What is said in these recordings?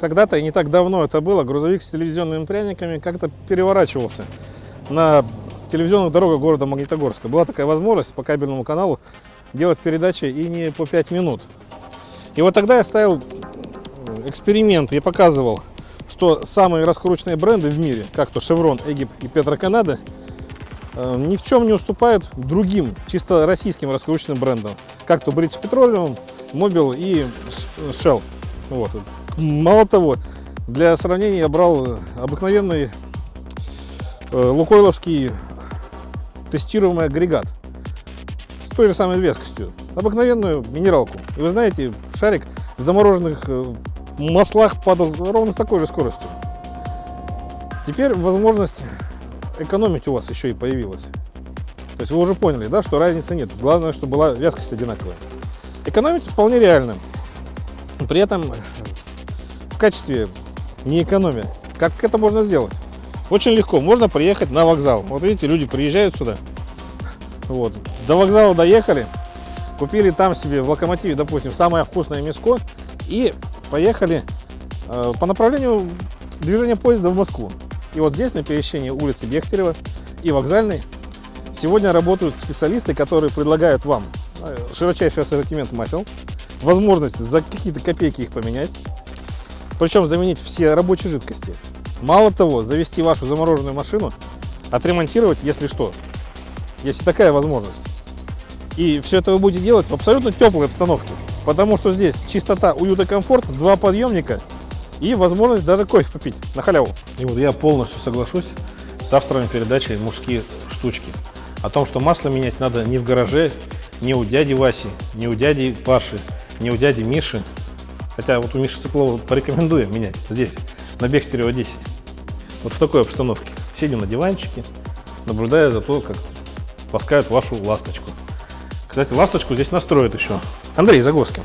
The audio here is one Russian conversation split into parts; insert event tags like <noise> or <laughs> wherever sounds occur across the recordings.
когда-то, и не так давно это было, грузовик с телевизионными пряниками как-то переворачивался на телевизионных дорогах города Магнитогорска. Была такая возможность по кабельному каналу делать передачи и не по 5 минут. И вот тогда я ставил эксперимент, я показывал, что самые раскрученные бренды в мире, как то Chevron, Эгип и Петроканада, э, ни в чем не уступают другим, чисто российским раскрученным брендам, как то British Petroleum, Mobil и Shell. Вот. Мало того, для сравнения я брал обыкновенный э, лукойловский тестируемый агрегат с той же самой вескостью. Обыкновенную минералку. И вы знаете, шарик в замороженных э, маслах падал ровно с такой же скоростью. Теперь возможность экономить у вас еще и появилась. То есть вы уже поняли, да, что разницы нет. Главное, чтобы была вязкость одинаковая. Экономить вполне реально. При этом качестве не экономия. Как это можно сделать? Очень легко. Можно приехать на вокзал. Вот видите, люди приезжают сюда. Вот. До вокзала доехали, купили там себе в локомотиве, допустим, самое вкусное мяско и поехали э, по направлению движения поезда в Москву. И вот здесь, на пересечении улицы Бехтерева и Вокзальной, сегодня работают специалисты, которые предлагают вам э, широчайший ассортимент масел, возможность за какие-то копейки их поменять, причем заменить все рабочие жидкости. Мало того, завести вашу замороженную машину, отремонтировать, если что, если такая возможность. И все это вы будете делать в абсолютно теплой обстановке. Потому что здесь чистота, уют и комфорт, два подъемника и возможность даже кофе попить на халяву. И вот я полностью соглашусь с авторами передачи «Мужские штучки». О том, что масло менять надо не в гараже, не у дяди Васи, не у дяди Паши, не у дяди Миши. Хотя вот у Миши Циклова порекомендую менять здесь, на Бехтерева 10. Вот в такой обстановке. Сидя на диванчике, наблюдая за то, как таскают вашу ласточку. Кстати, ласточку здесь настроят еще. Андрей Загоскин.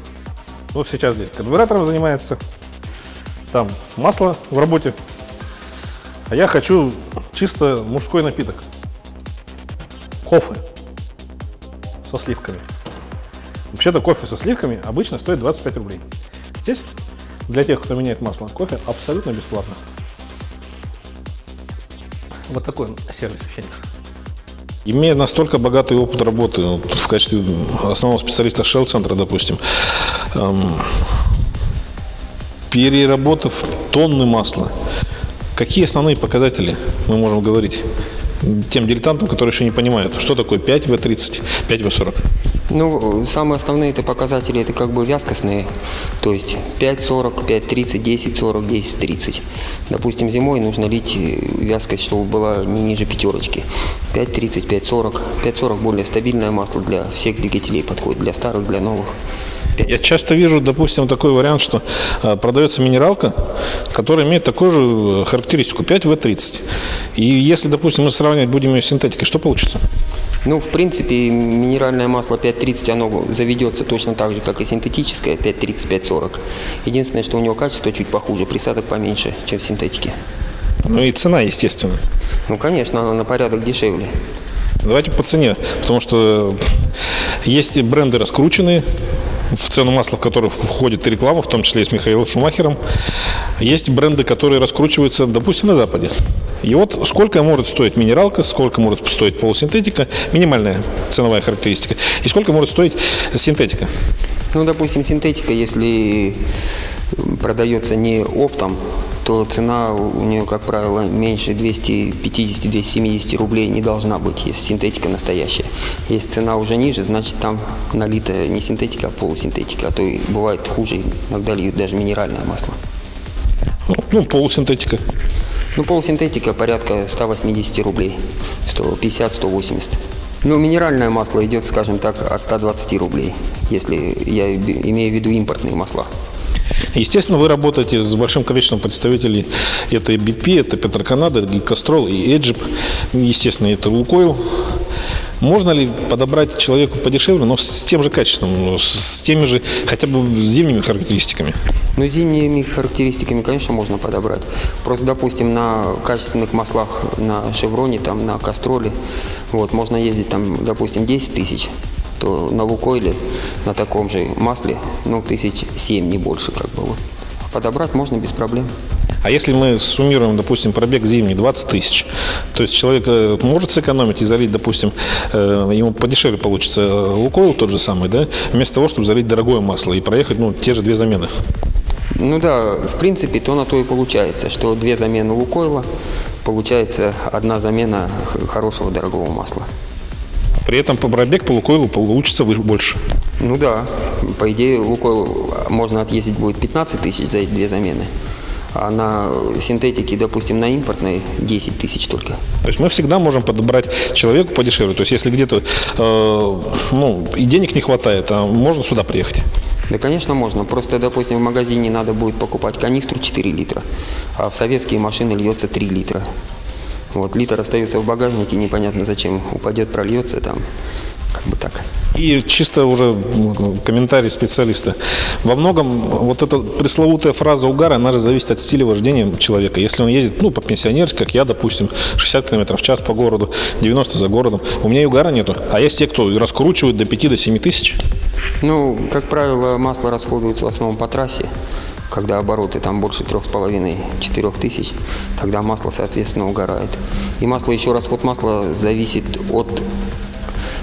Вот сейчас здесь карбюратором занимается. Там масло в работе. А я хочу чисто мужской напиток. Кофе со сливками. Вообще-то кофе со сливками обычно стоит 25 рублей. Здесь для тех, кто меняет масло, кофе абсолютно бесплатно. Вот такой сервис Феникс. Имея настолько богатый опыт работы вот, в качестве основного специалиста Shell-центра, допустим, эм, переработав тонны масла, какие основные показатели мы можем говорить тем дилетантам, которые еще не понимают, что такое 5В30, 5В40? Ну, самые основные это показатели, это как бы вязкостные, то есть 5,40, 5,30, 10,40, 10,30. Допустим, зимой нужно лить вязкость, чтобы была не ниже пятерочки. 5,30, 5,40. 5,40 более стабильное масло для всех двигателей подходит, для старых, для новых. Я часто вижу, допустим, такой вариант, что э, продается минералка, которая имеет такую же э, характеристику 5В30. И если, допустим, мы сравнивать будем ее с синтетикой, что получится? Ну, в принципе, минеральное масло 5.30, оно заведется точно так же, как и синтетическое 5.30-5.40. Единственное, что у него качество чуть похуже, присадок поменьше, чем в синтетике. Ну и цена, естественно. Ну, конечно, она на порядок дешевле. Давайте по цене, потому что есть бренды раскрученные, в цену масла, в которых входит реклама, в том числе и с Михаилом Шумахером. Есть бренды, которые раскручиваются, допустим, на Западе. И вот сколько может стоить минералка, сколько может стоить полусинтетика, минимальная ценовая характеристика, и сколько может стоить синтетика. Ну, допустим, синтетика, если продается не оптом, то цена у нее, как правило, меньше 250-270 рублей не должна быть, если синтетика настоящая. Если цена уже ниже, значит там налита не синтетика, а полусинтетика, а то и бывает хуже, иногда льют даже минеральное масло. Ну, полусинтетика. Ну, полусинтетика порядка 180 рублей, 150-180. Ну, минеральное масло идет, скажем так, от 120 рублей, если я имею в виду импортные масла. Естественно, вы работаете с большим количеством представителей. Это и BP, это Петроканада, и Кастрол, и Эджип. Естественно, это Лукойл. Можно ли подобрать человеку подешевле, но с тем же качеством, с теми же хотя бы зимними характеристиками? Ну, зимними характеристиками, конечно, можно подобрать. Просто, допустим, на качественных маслах на Шевроне, там, на Кастроле, вот, можно ездить, там, допустим, 10 тысяч, то на Лукойле, на таком же масле, ну, тысяч семь, не больше, как бы, вот. подобрать можно без проблем. А если мы суммируем, допустим, пробег зимний 20 тысяч, то есть человек э, может сэкономить и залить, допустим, э, ему подешевле получится э, Лукойл тот же самый, да, вместо того, чтобы залить дорогое масло и проехать, ну, те же две замены. Ну да, в принципе, то на то и получается, что две замены Лукойла, получается одна замена хорошего дорогого масла. При этом по пробег по Лукойлу получится больше. Ну да, по идее Лукойл можно отъездить будет 15 тысяч за эти две замены. А на синтетике, допустим, на импортной 10 тысяч только. То есть мы всегда можем подобрать человеку подешевле. То есть если где-то э, ну, и денег не хватает, а можно сюда приехать. Да, конечно, можно. Просто, допустим, в магазине надо будет покупать канистру 4 литра, а в советские машины льется 3 литра. Вот, литр остается в багажнике, непонятно зачем, упадет, прольется там, как бы так. И чисто уже комментарий специалиста. Во многом вот эта пресловутая фраза угара, она же зависит от стиля вождения человека. Если он ездит, ну, по пенсионерски, как я, допустим, 60 км в час по городу, 90 за городом, у меня и угара нету. А есть те, кто раскручивает до 5 до 7 тысяч. Ну, как правило, масло расходуется в основном по трассе когда обороты там больше 3,5-4 тысяч, тогда масло, соответственно, угорает. И масло, еще расход масла зависит от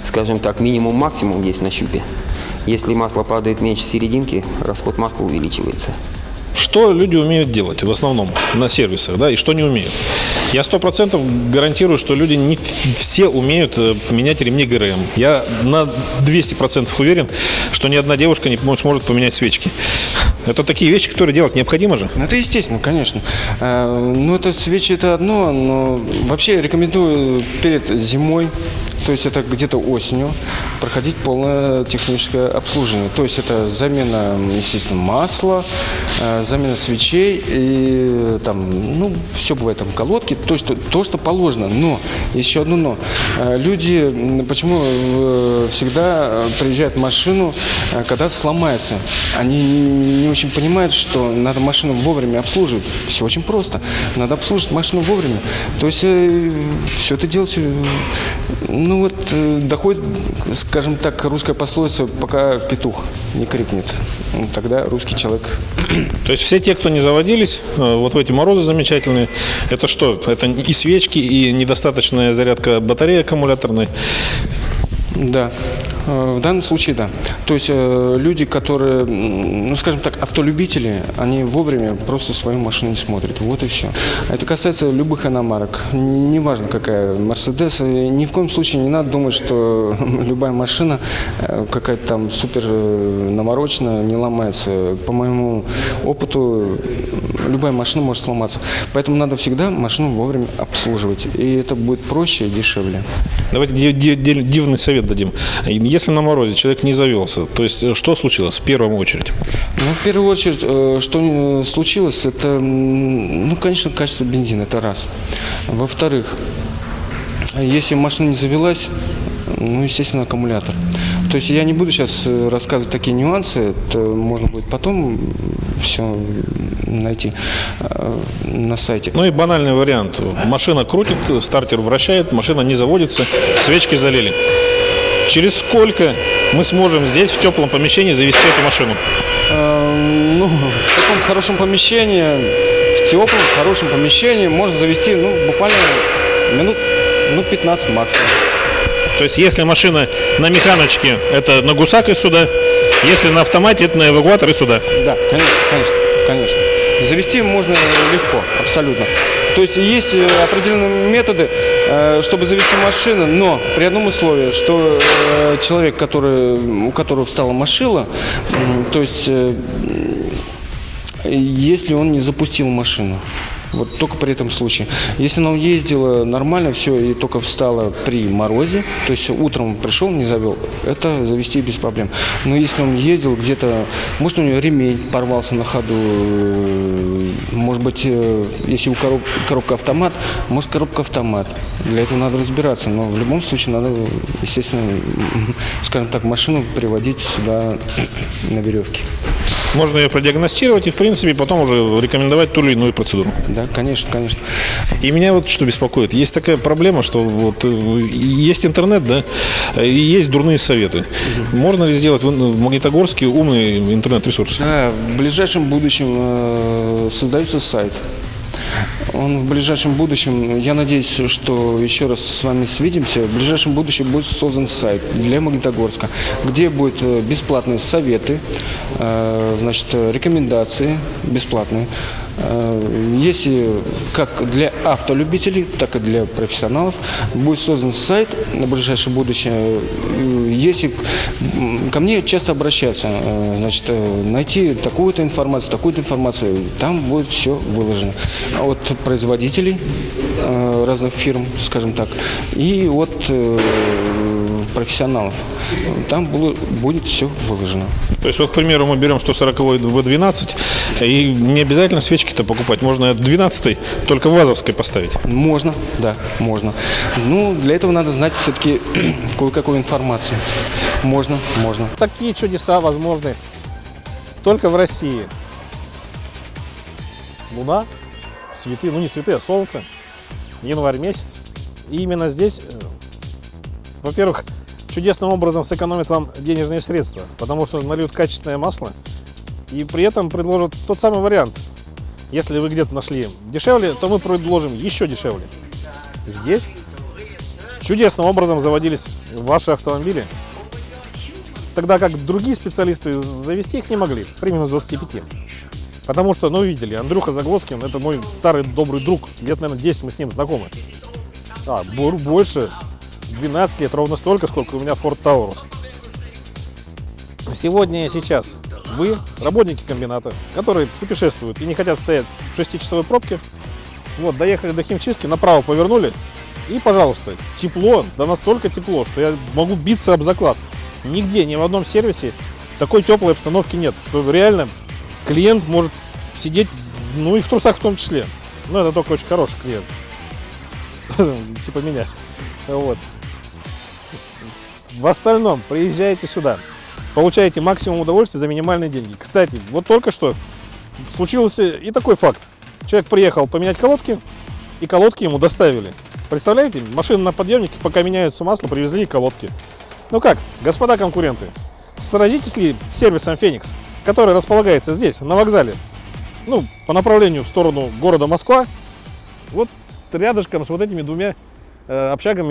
скажем так, минимум-максимум есть на щупе. Если масло падает меньше серединки, расход масла увеличивается. Что люди умеют делать в основном на сервисах, да, и что не умеют? Я сто процентов гарантирую, что люди не все умеют э, менять ремни ГРМ. Я на 200 процентов уверен, что ни одна девушка не сможет поменять свечки. Это такие вещи, которые делать необходимо же. Ну, это естественно, конечно. Э, ну, это свечи это одно, но вообще рекомендую перед зимой то есть это где-то осенью проходить полное техническое обслуживание. То есть это замена, естественно, масла, э, замена свечей и там, ну, все бывает, там колодки, то, что, то, что положено. Но, еще одно но. Э, люди, почему э, всегда приезжают в машину, когда сломается? Они не очень понимают, что надо машину вовремя обслуживать. Все очень просто. Надо обслуживать машину вовремя. То есть все это делать ну вот доходит, скажем так, русская пословица, пока петух не крикнет. Тогда русский человек. То есть все те, кто не заводились, э, вот в эти морозы замечательные, это что? Это и свечки, и недостаточная зарядка батареи аккумуляторной. Да. Э, в данном случае, да. То есть э, люди, которые, ну, скажем так, автолюбители, они вовремя просто свою машину не смотрят. Вот и все. Это касается любых иномарок. Неважно, какая Мерседес. Ни в коем случае не надо думать, что <laughs> любая машина э, какая-то там супер намороченная, не ломается. По моему опыту, любая машина может сломаться. Поэтому надо всегда машину вовремя обслуживать. И это будет проще и дешевле. Давайте дивный совет дадим. Если на морозе человек не завелся, то есть э, что случилось в первую очередь? Ну, в первую очередь, э, что случилось, это, ну, конечно, качество бензина, это раз. Во-вторых, если машина не завелась, ну, естественно, аккумулятор. То есть я не буду сейчас э, рассказывать такие нюансы, это можно будет потом все найти на сайте. Ну и банальный вариант. Машина крутит, стартер вращает, машина не заводится, свечки залили. Через сколько мы сможем здесь, в теплом помещении, завести эту машину? Э, ну, в таком хорошем помещении, в теплом, хорошем помещении можно завести, ну, буквально минут, ну, 15 максимум. То есть, если машина на механочке, это на гусак и сюда, если на автомате, это на эвакуатор и сюда? Да, конечно, конечно, конечно. Завести можно легко, абсолютно. То есть есть э, определенные методы, э, чтобы завести машину, но при одном условии, что э, человек, который, у которого встала машина, то есть если он не запустил машину. Вот только при этом случае. Если она ездила нормально, все, и только встала при морозе, то есть утром пришел, не завел, это завести без проблем. Но если он ездил где-то, может у него ремень порвался на ходу, может быть, э, если у короб, коробка автомат, может коробка автомат. Для этого надо разбираться, но в любом случае надо, естественно, скажем так, машину приводить сюда на веревке. Можно ее продиагностировать и, в принципе, потом уже рекомендовать ту или иную процедуру. Да, конечно, конечно. И меня вот что беспокоит. Есть такая проблема, что вот э, есть интернет, да, и есть дурные советы. Можно ли сделать в в Магнитогорске умный интернет-ресурс? Да, в ближайшем будущем э, создается сайт. Он в ближайшем будущем, я надеюсь, что еще раз с вами свидимся, в ближайшем будущем будет создан сайт для Магнитогорска, где будут э, бесплатные советы, э, значит, рекомендации бесплатные. Э, Если как для автолюбителей, так и для профессионалов будет создан сайт на ближайшее будущее. Если ко мне часто обращаются, э, значит, э, найти такую-то информацию, такую-то информацию, там будет все выложено. От производителей э, разных фирм, скажем так, и от профессионалов. Там было- будет все выложено. То есть, вот, к примеру, мы берем 140 В12, и не обязательно свечки-то покупать. Можно 12 только в вазовской поставить. Можно, да, можно. Ну, для этого надо знать все-таки <clears throat> кое-какую информацию. Можно, можно. Такие чудеса возможны только в России. Луна, цветы, ну не цветы, а солнце, январь месяц. И именно здесь, э, во-первых, чудесным образом сэкономит вам денежные средства, потому что нальют качественное масло и при этом предложат тот самый вариант. Если вы где-то нашли дешевле, то мы предложим еще дешевле. Здесь чудесным образом заводились ваши автомобили, тогда как другие специалисты завести их не могли при минус 25. Потому что, ну, видели, Андрюха Загвоздкин, это мой старый добрый друг, лет, наверное, 10 мы с ним знакомы. А, бо- больше, 12 лет, ровно столько, сколько у меня Ford Taurus. Сегодня и сейчас вы, работники комбината, которые путешествуют и не хотят стоять в 6-часовой пробке, вот, доехали до химчистки, направо повернули, и, пожалуйста, тепло, да настолько тепло, что я могу биться об заклад. Нигде, ни в одном сервисе такой теплой обстановки нет, что реально клиент может сидеть, ну и в трусах в том числе. Но это только очень хороший клиент. <laughs> Типа меня. Вот. В остальном, приезжайте сюда. Получаете максимум удовольствия за минимальные деньги. Кстати, вот только что случился и такой факт. Человек приехал поменять колодки, и колодки ему доставили. Представляете, машины на подъемнике, пока меняются масло, привезли колодки. Ну как, господа конкуренты, сразитесь ли с сервисом Феникс, который располагается здесь, на вокзале, ну, по направлению в сторону города Москва, вот рядышком с вот этими двумя э, общагами